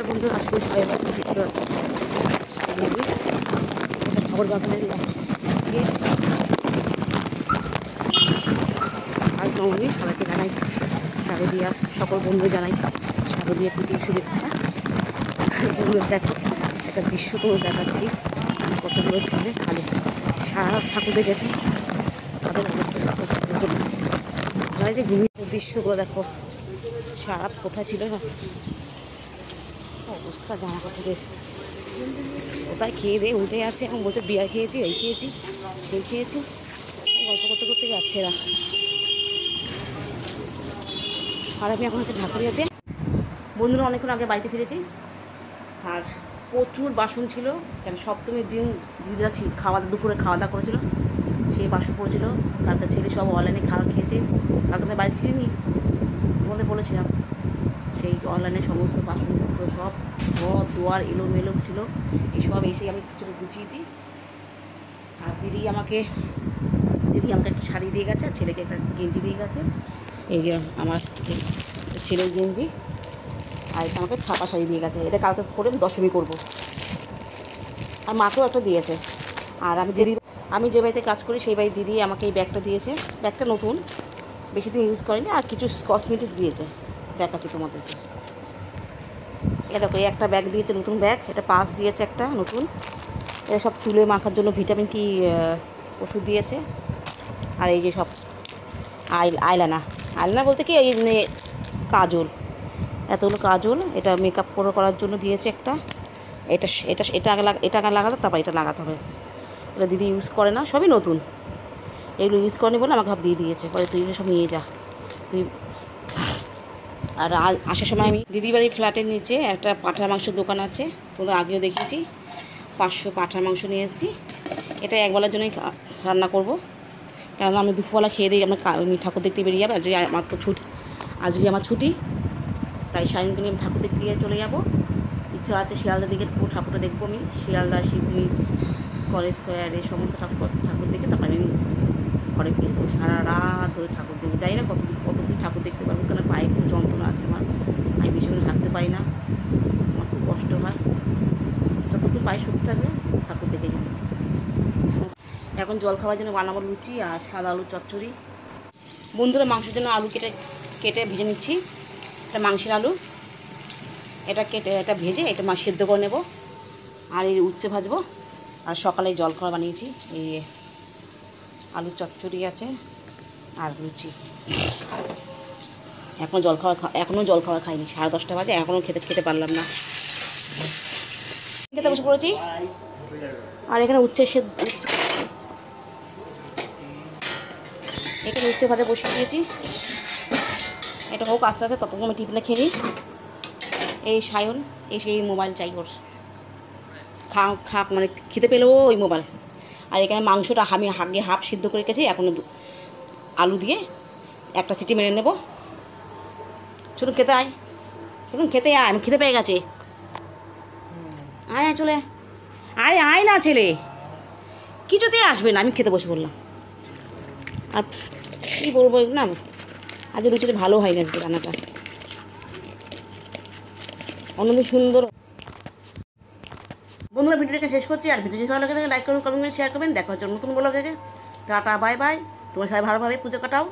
নমস্কার বন্ধু আজকে করি সবাই ভালো একটা খবর বাগানের। আজ নবমী সবাইকে জানাই শারদীয়া, সকল বন্ধু জানাই শারদীয়া প্রীতি শুভেচ্ছা। বন্ধুদের দেখো, একটা দৃশ্য তো দেখাচ্ছি। কতগুলো ছেলে, খালি সারা ঠাকুর দেখেছে। তাদের অবস্থা যে ঘুমিয়ে দৃশ্যগুলো দেখো, সারা কোথায় ছিল না? অবস্থা, জামা কাপড়ের কোথায় খেয়ে দিয়ে উঠে আছে এখন বলছে, বিয়ার খেয়েছি, এই খেয়েছি, সেই খেয়েছি। গল্প করতে করতে যাচ্ছে এরা। আর আমি এখন হচ্ছে ঢাকুরিয়াতে বন্ধুরা, অনেকক্ষণ আগে বাড়িতে ফিরেছি। আর প্রচুর বাসন ছিল, কেন সপ্তমীর দিন দিদিরা ছিল খাওয়া দুপুরে খাওয়া দাওয়া করেছিল। সেই বাসন পড়েছিল, কালকে ছেলে সব অনলাইনে খাবার খেয়েছে। কালকে তো বাড়ি ফিরিনি বলে বলেছিলাম। সেই অনলাইনে সমস্ত বাসনপত্র সব, ঘর, দুয়ার, এলোমেলো ছিল। এই সব এসে আমি কিছুটা গুছিয়েছি। আর দিদি আমাকে দিদি আমাকে একটা শাড়ি দিয়ে গেছে, আর ছেলেকে একটা গেঞ্জি দিয়ে গেছে। এই যে আমার ছেলের গেঞ্জি। আর এটা আমাকে ছাপা শাড়ি দিয়ে গেছে। এটা কালকে পরে আমি দশমী করব। আর মাকেও একটা দিয়েছে। আর আমি দিদি আমি যে বাড়িতে কাজ করি, সেই বাড়ি দিদি আমাকে এই ব্যাগটা দিয়েছে। ব্যাগটা নতুন, বেশি দিন ইউজ করেনি। আর কিছু কসমেটিক্স দিয়েছে। দেখাচ্ছি তোমাদেরকে এ দেখো, এই একটা ব্যাগ দিয়েছে নতুন ব্যাগ, এটা পাস দিয়েছে একটা নতুন। এটা সব চুলে মাখার জন্য ভিটামিন কি ওষুধ দিয়েছে। আর এই যে সব আইল, আইলানা। আইলানা বলতে কি, এই মানে কাজল। এতগুলো কাজল, এটা মেকআপ করে করার জন্য দিয়েছে একটা। এটা এটা এটা আগে লাগা, এটা আগে লাগাতে, তারপর এটা লাগাতে হবে। এটা দিদি ইউজ করে না, সবই নতুন। এগুলো ইউজ করেনি বলে আমাকে সব দিয়ে দিয়েছে। পরে তুই সব নিয়ে যা। তুই আর আসার সময় আমি দিদি বাড়ির ফ্ল্যাটের নিচে একটা পাঁঠার মাংসের দোকান আছে তোদের আগেও দেখেছি পাঁচশো পাঁঠার মাংস নিয়ে এসেছি। এটা একবেলার জন্যই রান্না করব। কারণ আমি দুপুরবেলা খেয়ে দিই আমরা আমি ঠাকুর দেখতে বেরিয়ে যাব। আজকে আমার তো ছুটি আজকে আমার ছুটি। তাই সায়নকে নিয়ে ঠাকুর দেখতে গিয়ে চলে যাব। ইচ্ছা আছে শিয়ালদা দিকে ঠাকুরটা দেখব আমি। শিয়ালদা শিবনি কলেজ স্কোয়ার সমস্ত ঠাকুর ঠাকুর দেখে তারপর আমি ঘরে ফিরবো, সারা রাত ধরে ঠাকুর দেখব। জানি না কত কতদিন ঠাকুর দেখতে পারব, কেন পায়ে খুব যন্ত্রণা আছে আমার। আমি করে হাঁটতে পারি না। আমার খুব কষ্ট হয়। যতক্ষণ পায়ে সুখ থাকবে, ঠাকুর দেখে যাব। এখন জল খাওয়ার জন্য বানাবো লুচি আর সাদা আলু চচ্চড়ি। বন্ধুরা, মাংসের জন্য আলু কেটে কেটে ভেজে নিচ্ছি। এটা মাংসের আলু। এটা কেটে, এটা ভেজে, এটা মা সেদ্ধ করে নেব। আর এই উচ্ছে ভাজবো। আর সকালে জল খাওয়া বানিয়েছি। এই আলু চচ্চড়ি আছে আর লুচি। এখনও জল খাওয়া খা- এখনও জল খাওয়া খাইনি, সাড়ে দশটা বাজে এখনও খেতে খেতে পারলাম না। খেতে বসে পড়েছি। আর এখানে উচ্ছে সেদ্ধ এখানে উচ্ছে ভাজা বসিয়ে দিয়েছি। এটা হোক, আস্তে আস্তে ততক্ষণ আমি টিফিনে খেয়ে নিই। এই সায়ন, এই সেই মোবাইল চাই ওর। খাক খাক মানে খেতে পেলেও ওই মোবাইল। আর এখানে মাংসটা আমি আগে হাফ সিদ্ধ করে রেখেছি, এখন আলু দিয়ে একটা সিটি মেরে নেব। চলুন খেতে আয়। চলুন খেতে আয়, আমি খেতে পেয়ে গেছে। আয় আয়, চলে। আরে আয় না ছেলে। কিছুতেই আসবে না, আমি খেতে বসে বললাম আর কী বলব, না, আজ রুচিটা ভালো হয়নি আজকে রান্নাটা। অন্যদিন সুন্দর বন্ধুরা ভিডিওটাকে শেষ করছি, আর ভিডিও ভালো লাগে লাইক করুন কমেন্ট শেয়ার করবেন। দেখা হচ্ছে নতুন ব্লগে টাটা বাই বাই তোমার সবাই ভালোভাবে পুজো কাটাও।